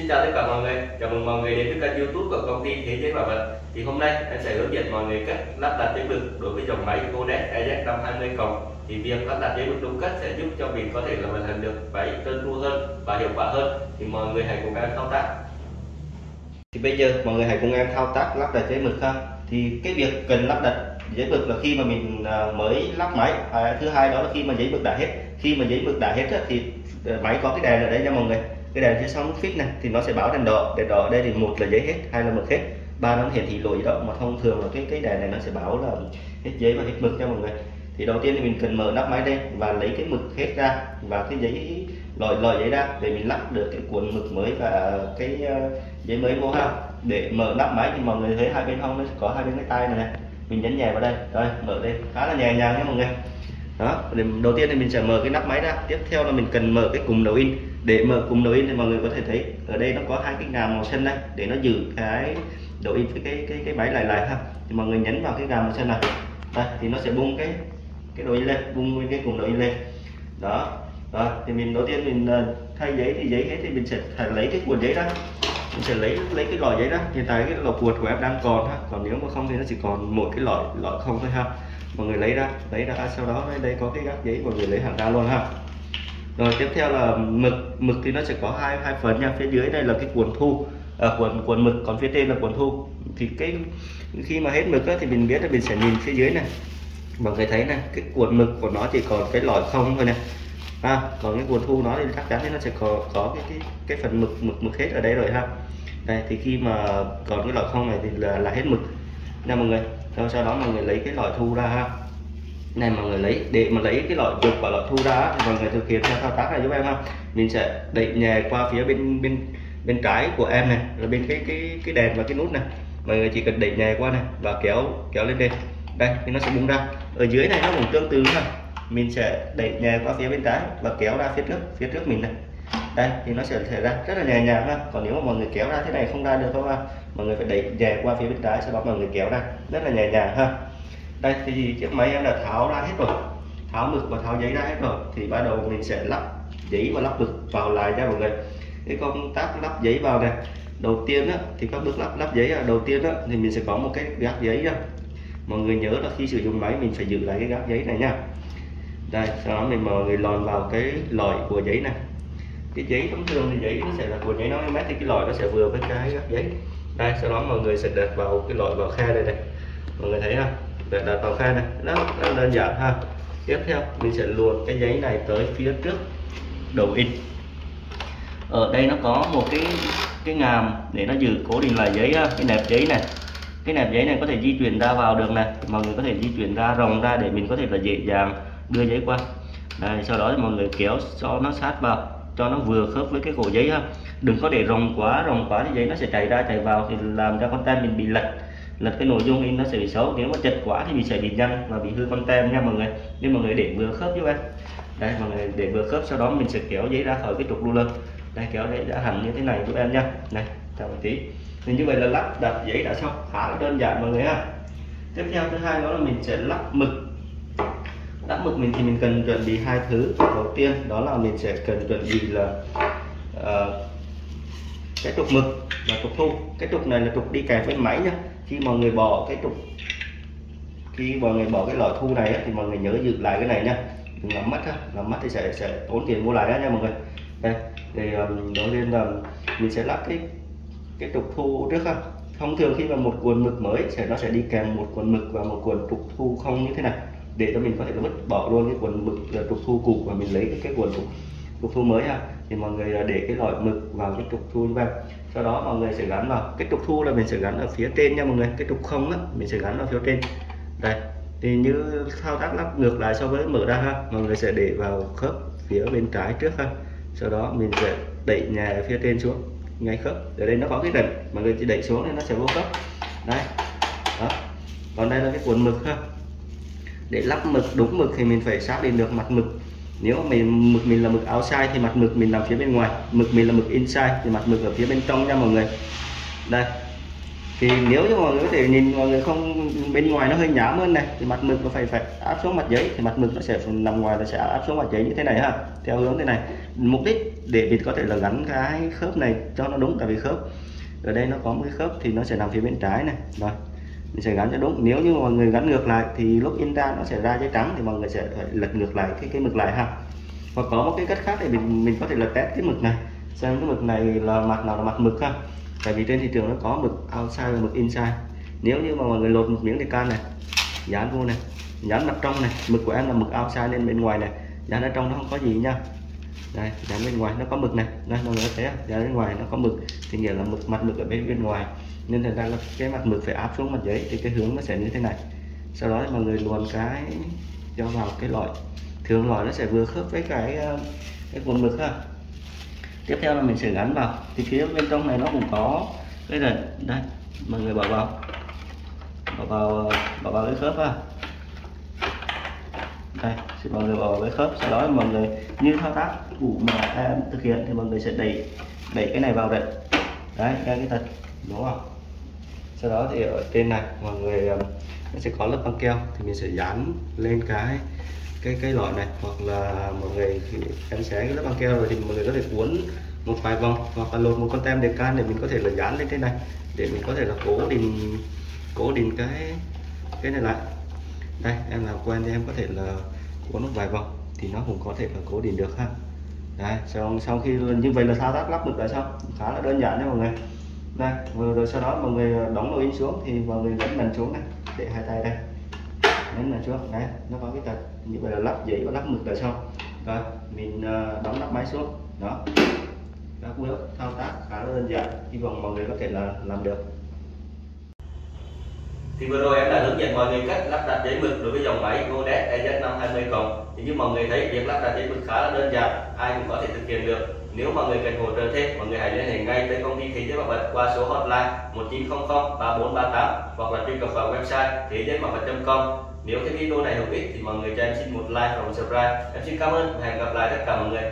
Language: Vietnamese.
Xin chào tất cả mọi người, chào mừng mọi người đến với kênh youtube của công ty Thế giới Bảo Vật Thì hôm nay em sẽ hướng dẫn mọi người cách lắp đặt giấy lực đối với dòng máy Godet EZ 520 cộng Thì việc lắp đặt giấy lực đúng cách sẽ giúp cho mình có thể là vận hành được máy trơn tru hơn và hiệu quả hơn. Thì mọi người hãy cùng em thao tác. Thì bây giờ mọi người hãy cùng em thao tác lắp đặt giấy mực ha. Thì cái việc cần lắp đặt giấy mực là khi mà mình à, mới lắp máy. À, thứ hai đó là khi mà giấy mực đã hết. Khi mà giấy mực đã hết thì à, máy có cái đèn ở đây nha mọi người cái đèn phía sau nút fix này thì nó sẽ báo đèn đỏ. Đèn đỏ ở đây thì một là giấy hết hai là mực hết. Ba nó hiển thị lỗi gì đó mà thông thường là cái cái đèn này nó sẽ báo là hết giấy và hết mực cho mọi người. Thì đầu tiên thì mình cần mở nắp máy lên và lấy cái mực hết ra và cái giấy loại loại giấy ra để mình lắp được cái cuộn mực mới và cái ờ, giấy mới vô ha. Để mở nắp máy thì mọi người thấy hai bên hông nó có hai bên cái tay này, này. Mình nhấn nhẹ vào đây rồi mở lên. Khá là nhẹ nhàng nhé mọi người đó đầu tiên thì mình sẽ mở cái nắp máy ra. Tiếp theo là mình cần mở cái cùng đầu in. Để mở cùng đầu in thì mọi người có thể thấy ở đây nó có hai cái gà màu xanh đây, để nó giữ cái đầu in với cái cái cái máy lại lại ha. Thì mọi người nhấn vào cái gà màu xanh này. Đây, thì nó sẽ bung cái cái đầu in lên, bung nguyên cái cùng đầu in lên. Đó đó thì mình, đầu tiên mình ờ, thay giấy thì giấy hết thì mình sẽ phải lấy cái cuộn giấy ra. Mình sẽ lấy lấy cái lọ giấy đó hiện tại cái lọ cuộn của em đang còn ha. Còn nếu mà không thì nó chỉ còn một cái lọ lọ không thôi ha mọi người lấy ra lấy ra sau đó đây có cái gác giấy mọi người lấy hàng ra luôn ha. Rồi tiếp theo là mực mực thì nó sẽ có hai hai phần nha. Phía dưới đây là cái cuộn thu à, cuộn cuộn mực còn phía trên là cuộn thu. Thì cái khi mà hết mực đó, thì mình biết là mình sẽ nhìn phía dưới này mọi người thấy này cái cuộn mực của nó chỉ còn cái lõi không thôi nè. À, còn cái cuộn thu nó thì chắc chắn thì nó sẽ có có cái cái cái phần mực mực mực hết ở đây rồi ha. Đây thì khi mà còn cái lõi không này thì là là hết mực nè mọi người, sau sau đó mọi người lấy cái loại thu ra ha. Này mọi người lấy, để mà lấy cái loại dục và loại thu ra thì mọi người thực hiện theo thao tác này giúp em ha. Mình sẽ đẩy nhẹ qua phía bên bên bên trái của em này, là bên cái cái cái đèn và cái nút này. Mọi người chỉ cần đẩy nhẹ qua này và kéo kéo lên đây đây, thì nó sẽ bung ra. Ở dưới này nó cũng tương tự ha mình sẽ đẩy nhẹ qua phía bên trái và kéo ra phía trước phía trước mình này đây thì nó sẽ thể ra rất là nhẹ nhàng ha. Còn nếu mà mọi người kéo ra thế này không ra được không ha? Mọi người phải đẩy về qua phía bên trái sau đó mọi người kéo ra. Rất là nhẹ nhàng ha. Đây thì chiếc máy em đã tháo ra hết rồi. Tháo mực và tháo giấy ra hết rồi. Thì bắt đầu mình sẽ lắp giấy và lắp mực vào lại cho mọi người. Cái công tác lắp giấy vào này đầu tiên á, thì các bước lắp lắp giấy đầu tiên á, thì mình sẽ có một cái gác giấy nha. Mọi người nhớ là khi sử dụng máy mình phải giữ lại cái gác giấy này nha. Đây sau đó mình mọi người lòn vào cái lõi của giấy này cái giấy thông thường thì giấy nó sẽ là của giấy 50 mét thì cái loại nó sẽ vừa với cái gác giấy. Đây sau đó mọi người sẽ đặt vào cái loại vào khe đây này. Mọi người thấy không? Để đặt vào khe này. Đó rất đơn giản ha. Tiếp theo mình sẽ luồn cái giấy này tới phía trước đầu in. Ở đây nó có một cái cái ngàm để nó giữ cố định lại giấy ha. cái nẹp giấy này. Cái nẹp giấy này có thể di chuyển ra vào được này mọi người có thể di chuyển ra rồng ra để mình có thể là dễ dàng đưa giấy qua. Đây, sau đó thì mọi người kéo cho nó sát vào cho nó vừa khớp với cái cổ giấy ha. Đừng có để rộng quá rộng quá thì giấy nó sẽ chảy ra, chảy vào thì làm cho con tem mình bị lệch lệch cái nội dung in nó sẽ bị xấu. Nếu mà chật quá thì mình sẽ bị nhăn và bị hư con tem nha mọi người. Nên mọi người để vừa khớp giúp em. Đây, mọi người để vừa khớp, sau đó mình sẽ kéo giấy ra khỏi cái trục ruler đây, kéo giấy đã hẳn như thế này giúp em nha. Này chào một tí. Thì như vậy là lắp đặt giấy đã xong. Khá là đơn giản mọi người ha. Tiếp theo thứ hai đó là mình sẽ lắp mực lắp mực mình thì mình cần chuẩn bị hai thứ. Đầu tiên đó là mình sẽ cần chuẩn bị là uh, cái trục mực và trục thu cái trục này là trục đi kèm với máy nhá. Khi mọi người bỏ cái trục khi mọi người bỏ cái loại thu này thì mọi người nhớ giữ lại cái này nhá. Đừng làm mất á. Làm mất thì sẽ sẽ tốn tiền mua lại đó nha mọi người. Đây thì um, đầu tiên là mình sẽ lắp cái cái trục thu trước ha. Thông thường khi mà một cuộn mực mới sẽ nó sẽ đi kèm một cuộn mực và một cuộn trục thu không như thế này để cho mình có thể vứt bỏ luôn cái cuộn mực trục thu cũ và mình lấy cái, cái cuộn trục trục thu mới ha. Thì mọi người để cái loại mực vào cái trục thu như vậy. Sau đó mọi người sẽ gắn vào. Cái trục thu là mình sẽ gắn ở phía trên nha mọi người. Cái trục không á mình sẽ gắn ở phía trên. Đây. Thì như thao tác lắp ngược lại so với mở ra ha mọi người sẽ để vào khớp phía bên trái trước ha. Sau đó mình sẽ đẩy nhà phía trên xuống ngay khớp. Ở đây nó có cái đỉnh mọi người chỉ đẩy xuống thì nó sẽ vô khớp. Đấy đó. Còn đây là cái cuộn mực ha để lắp mực, đúng mực thì mình phải xác định được mặt mực. Nếu mà mình, mực mình là mực outside thì mặt mực mình nằm phía bên ngoài, mực mình là mực inside thì mặt mực ở phía bên trong nha mọi người. Đây. Thì nếu như mọi người có thể nhìn, mọi người không, bên ngoài nó hơi nhám hơn này, thì mặt mực nó phải phải áp xuống mặt giấy, thì mặt mực nó sẽ nằm ngoài, nó sẽ áp xuống mặt giấy như thế này ha, theo hướng thế này. Mục đích để mình có thể là gắn cái khớp này cho nó đúng, tại vì khớp, ở đây nó có một cái khớp thì nó sẽ nằm phía bên trái này, rồi mình sẽ gắn cho đúng. Nếu như mọi người gắn ngược lại thì lúc in ra nó sẽ ra giấy trắng thì mọi người sẽ phải lật ngược lại cái cái mực lại ha. Hoặc có một cái cách khác thì mình mình có thể là test cái mực này, xem cái mực này là mặt nào là mặt mực ha. Tại vì trên thị trường nó có mực outside và mực inside. Nếu như mà mọi người lột một miếng đề can này, dán vô này, dán mặt trong này. Mực của em là mực outside nên bên ngoài này, dán ở trong nó không có gì nha đây dán bên ngoài nó có mực này. Đây, mọi người thấy dán bên ngoài nó có mực. Thì nghĩa là mực, mặt mực ở bên bên ngoài. Nên thành ra là cái mặt mực phải áp xuống mặt giấy thì cái hướng nó sẽ như thế này. Sau đó thì mọi người luồn cái cho vào cái loại thường loại nó sẽ vừa khớp với cái ờ, cái cuộn mực ha. Tiếp theo là mình sẽ gắn vào. Thì phía bên trong này nó cũng có cái này. Đây, mọi người bỏ vào. Bỏ vào ờ, bỏ vào cái khớp ha đây sẽ mọi người bỏ vào cái khớp, sau đó mọi người như thao tác cũ mà em thực hiện thì mọi người sẽ đẩy đẩy cái này vào đây đấy cái cái thật, đúng không? Sau đó thì ở trên này, mọi người um, nó sẽ có lớp băng keo thì mình sẽ dán lên cái cái cái loại này. Hoặc là mọi người em xé cái lớp băng keo rồi thì mọi người có thể cuốn một vài vòng hoặc là lột một con tem đề can để mình có thể là dán lên thế này. Để mình có thể là cố định cố định cái cái này lại đây em làm quen thì em có thể là cuốn một vài vòng thì nó cũng có thể là cố định được ha. Đấy sau sau khi như vậy là thao tác lắp được là xong khá là đơn giản đấy mọi người. Đây vừa rồi sau đó mọi người đóng lô in xuống thì mọi người nhấn mình xuống này để hai tay đây. Nhấn mình xuống đấy nó có cái tật như vậy là lắp dễ, và lắp mực là xong. Rồi mình ờ, đóng nắp máy xuống đó. Các bước thao tác khá là đơn giản hy vọng mọi người có thể là làm được thì vừa rồi em đã hướng dẫn mọi người cách lắp đặt giấy mực đối với dòng máy Godet EZ520 cộng. Thì như mọi người thấy, việc lắp đặt giấy mực khá là đơn giản, ai cũng có thể thực hiện được. Nếu mọi người cần hỗ trợ thêm, mọi người hãy liên hệ ngay tới công ty thế giới bảo vật qua số hotline 1900 3438 hoặc là truy cập vào website thế giới bảo vật.com nếu cái video này hữu ích thì mọi người cho em xin một like và một subscribe. Em xin cảm ơn và hẹn gặp lại tất cả mọi người.